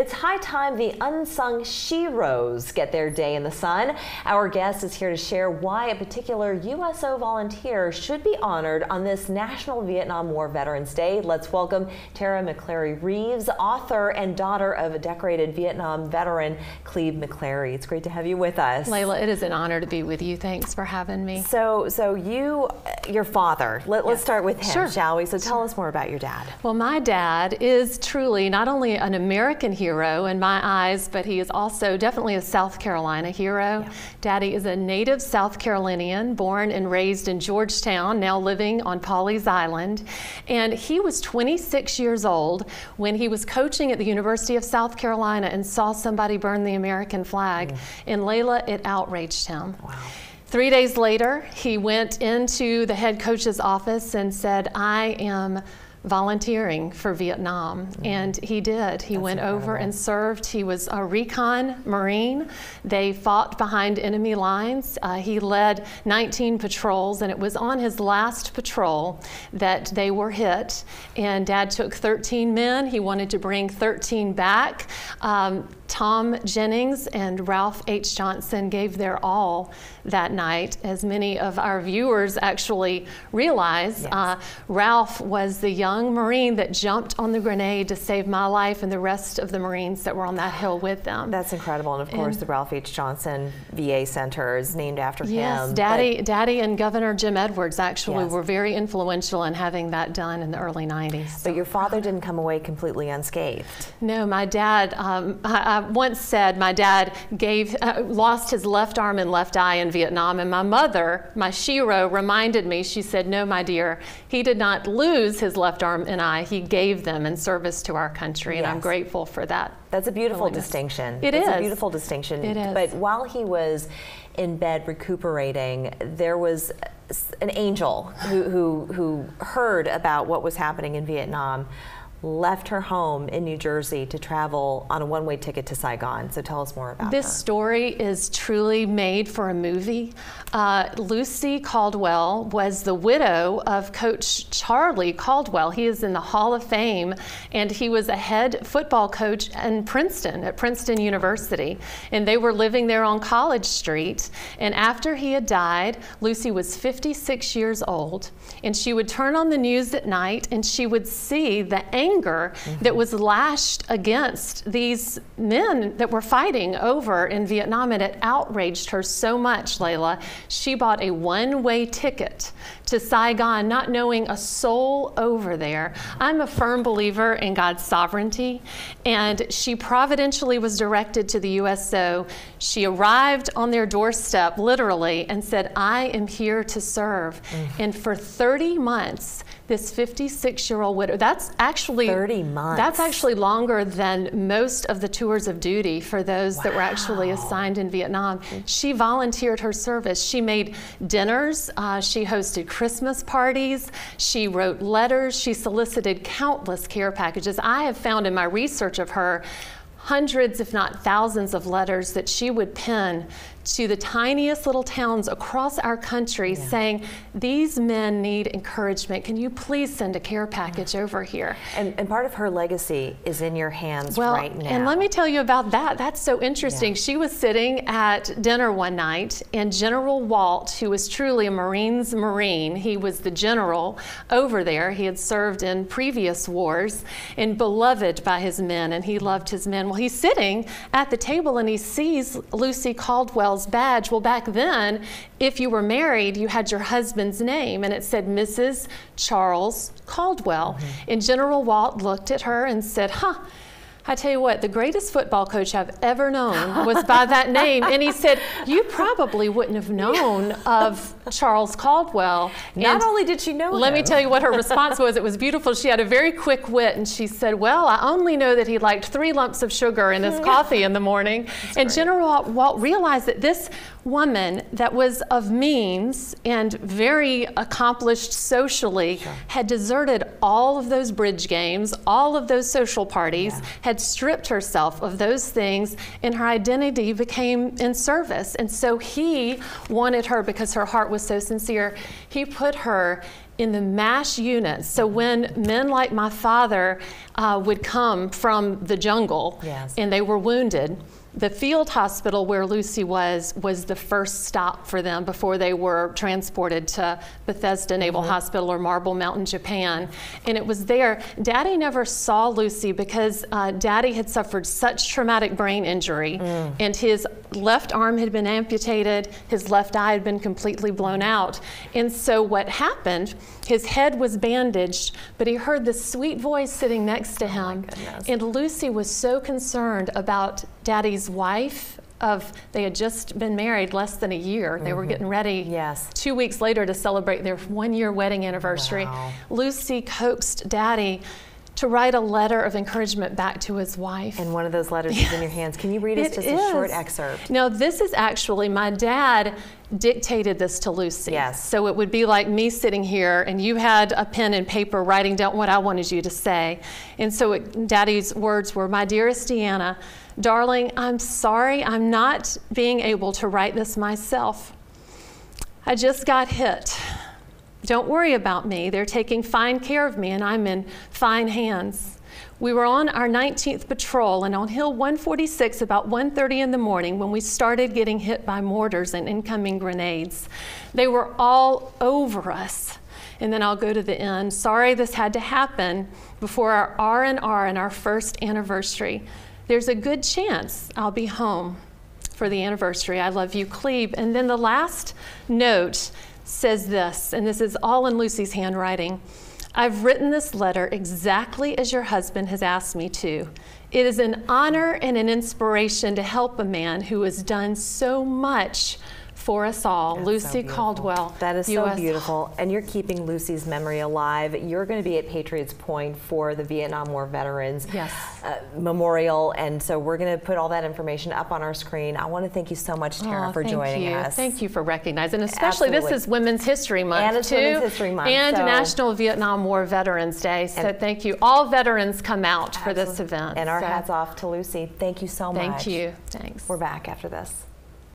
It's high time the unsung sheroes get their day in the sun. Our guest is here to share why a particular USO volunteer should be honored on this National Vietnam War Veterans Day. Let's welcome Tara McClary Reeves, author and daughter of a decorated Vietnam veteran, Cleve McClary. It's great to have you with us. Leyla, it is an honor to be with you. Thanks for having me. So, so you, your father, let, us start with him, sure. shall we? So tell us more about your dad. Well, my dad is truly not only an American hero in my eyes, but he is also definitely a South Carolina hero. Yeah. Daddy is a native South Carolinian, born and raised in Georgetown, now living on Pawleys Island. And he was 26 years old when he was coaching at the University of South Carolina and saw somebody burn the American flag. Mm. And Leyla, it outraged him. Wow. Three days later, he went into the head coach's office and said, I am volunteering for Vietnam. Mm-hmm. And he did. He That's went incredible. over and served. He was a recon Marine. They fought behind enemy lines. Uh, he led 19 patrols, and it was on his last patrol that they were hit. And Dad took 13 men. He wanted to bring 13 back. Um, Tom Jennings and Ralph H. Johnson gave their all that night, as many of our viewers actually realize. Yes. Uh, Ralph was the young Marine that jumped on the grenade to save my life and the rest of the Marines that were on that hill with them. That's incredible. And of course, and, the Ralph H. Johnson VA Center is named after yes, him. Yes, Daddy, Daddy and Governor Jim Edwards actually yes. were very influential in having that done in the early 90s. But your father didn't come away completely unscathed. No, my dad, um, I, I once said my dad gave uh, lost his left arm and left eye in Vietnam, and my mother, my shero, reminded me. She said, "No, my dear, he did not lose his left arm and eye. He gave them in service to our country, yes. and I'm grateful for that." That's a beautiful holiness. distinction. It It's is. a beautiful distinction. It is. But while he was in bed recuperating, there was an angel who, who, who heard about what was happening in Vietnam left her home in New Jersey to travel on a one way ticket to Saigon. So tell us more about this her. story is truly made for a movie. Uh, Lucy Caldwell was the widow of Coach Charlie Caldwell. He is in the Hall of Fame and he was a head football coach in Princeton at Princeton University. And they were living there on College Street. And after he had died, Lucy was 56 years old and she would turn on the news at night and she would see the anger mm-hmm. that was lashed against these men that were fighting over in Vietnam. And it outraged her so much, Leyla. She bought a one way ticket to Saigon, not knowing a soul over there. I'm a firm believer in God's sovereignty, and she providentially was directed to the USO. She arrived on their doorstep, literally, and said, I am here to serve. Mm-hmm. And for 30 months, this 56 year old widow, that's actually 30 months. That's actually longer than most of the tours of duty for those wow. that were actually assigned in Vietnam. She volunteered her service. She made dinners, uh, she hosted Christmas parties, she wrote letters, she solicited countless care packages. I have found in my research of her hundreds, if not thousands, of letters that she would pen to the tiniest little towns across our country yeah. saying, These men need encouragement. Can you please send a care package over here? And, and part of her legacy is in your hands well, right now. And let me tell you about that. That's so interesting. Yeah. She was sitting at dinner one night, and General Walt, who was truly a Marines Marine, he was the general over there. He had served in previous wars and beloved by his men, and he loved his men. Well, he's sitting at the table and he sees Lucy Caldwell badge. Well, back then, if you were married, you had your husband's name, and it said Mrs. Charles Caldwell. Mm-hmm. And General Walt looked at her and said, Huh, I tell you what, the greatest football coach I've ever known was by that name. And he said, You probably wouldn't have known of Charles Caldwell. Not only did she know Let him. me tell you what her response was. It was beautiful. She had a very quick wit and she said, Well, I only know that he liked three lumps of sugar in his coffee in the morning. That's and great. General Walt realized that this woman that was of means and very accomplished socially sure. had deserted all of those bridge games, all of those social parties, yeah. had stripped herself of those things, and her identity became in service. And so he wanted her, because her heart was so sincere, he put her in the MASH units. So when men like my father uh, would come from the jungle Yes. and they were wounded, the field hospital where Lucy was was the first stop for them before they were transported to Bethesda Naval Hospital or Marble Mountain, Japan. And it was there. Daddy never saw Lucy because uh, Daddy had suffered such traumatic brain injury, and his left arm had been amputated, his left eye had been completely blown out. And so what happened? His head was bandaged, but he heard this sweet voice sitting next to him. goodness. And Lucy was so concerned about Daddy's wife of they had just been married less than a year. They were mm-hmm. getting ready Yes. 2 weeks later to celebrate their 1-year wedding anniversary. Wow. Lucy coaxed Daddy to write a letter of encouragement back to his wife. And one of those letters is in your hands. Can you read us It just a short excerpt? Now, this is actually my dad dictated this to Lucy. Yes. So it would be like me sitting here and you had a pen and paper writing down what I wanted you to say. And so it, Daddy's words were, "My dearest Deanna, darling, I'm sorry I'm not being able to write this myself. I just got hit. Don't worry about me. They're taking fine care of me, and I'm in fine hands. We were on our 19th patrol, and on Hill 146, about 1:30 in the morning, when we started getting hit by mortars and incoming grenades, they were all over us. And then I'll go to the end. Sorry, this had to happen before our R and our first anniversary. There's a good chance I'll be home for the anniversary. I love you, Cleve. And then the last note says this, and this is all in Lucy's handwriting. I've written this letter exactly as your husband has asked me to. It is an honor and an inspiration to help a man who has done so much for us all. That's Lucy beautiful. Caldwell. That is so beautiful. And you're keeping Lucy's memory alive. You're going to be at Patriots Point for the Vietnam War Veterans Yes. uh, Memorial. And so we're going to put all that information up on our screen. I want to thank you so much, Tara, Oh, for joining you. us. Thank you for recognizing, especially Absolutely. this is Women's History Month And it's too, Women's History Month, and so- National Vietnam War Veterans Day. So And- thank you. All veterans come out for this event. And our So hats off to Lucy. Thank you so much. Thank you. Thanks. We're back after this.